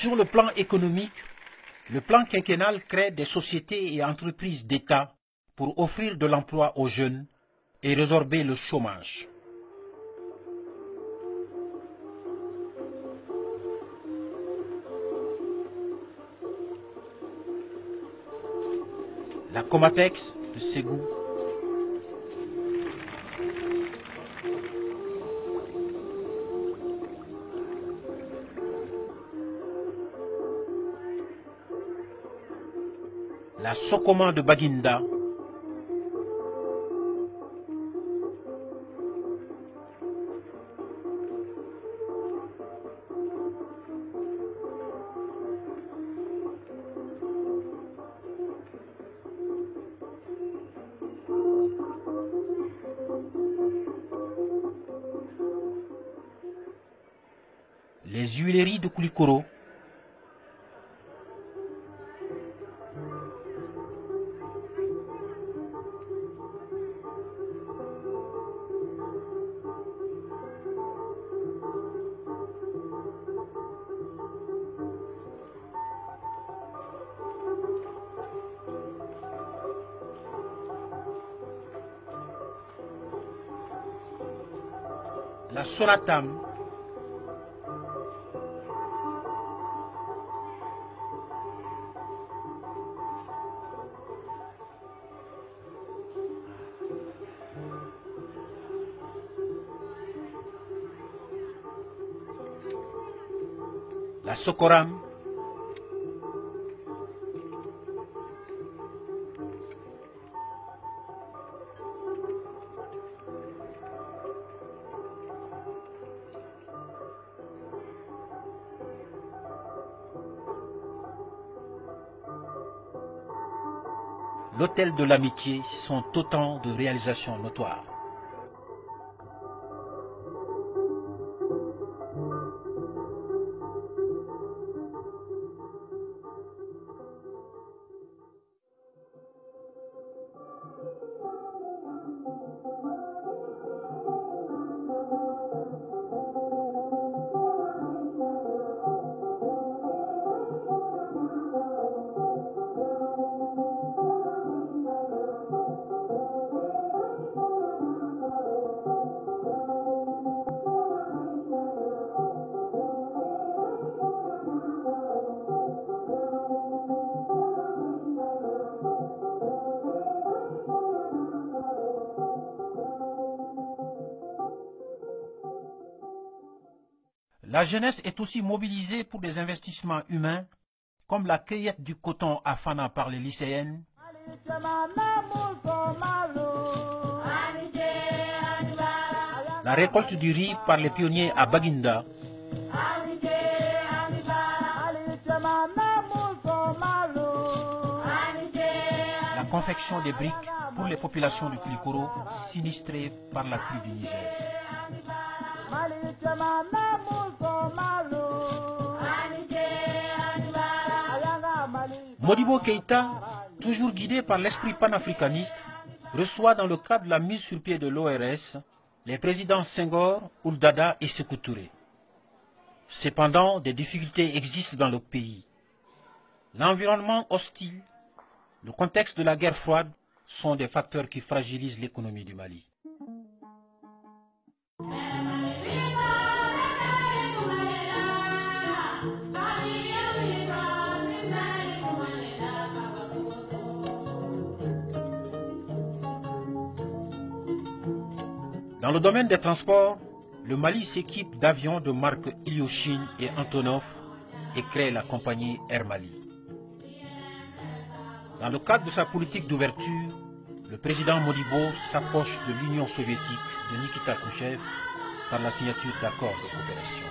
Sur le plan économique, le plan quinquennal crée des sociétés et entreprises d'État pour offrir de l'emploi aux jeunes et résorber le chômage. La Comatex de Ségou la Sokoma de Baginda, les huileries de Koulikoro, la Sonatam, la Sokoram, l'Hôtel de l'Amitié sont autant de réalisations notoires. La jeunesse est aussi mobilisée pour des investissements humains, comme la cueillette du coton à Fana par les lycéennes, la récolte du riz par les pionniers à Baginda, la confection des briques pour les populations du Kulikoro sinistrées par la crue du Niger. Modibo Keïta, toujours guidé par l'esprit panafricaniste, reçoit dans le cadre de la mise sur pied de l'ORS les présidents Senghor, Ouldada et Sékou Touré. Cependant, des difficultés existent dans le pays. L'environnement hostile, le contexte de la guerre froide sont des facteurs qui fragilisent l'économie du Mali. Dans le domaine des transports, le Mali s'équipe d'avions de marque Ilyushin et Antonov et crée la compagnie Air Mali. Dans le cadre de sa politique d'ouverture, le président Modibo s'approche de l'Union soviétique de Nikita Khrouchtchev par la signature d'accords de coopération.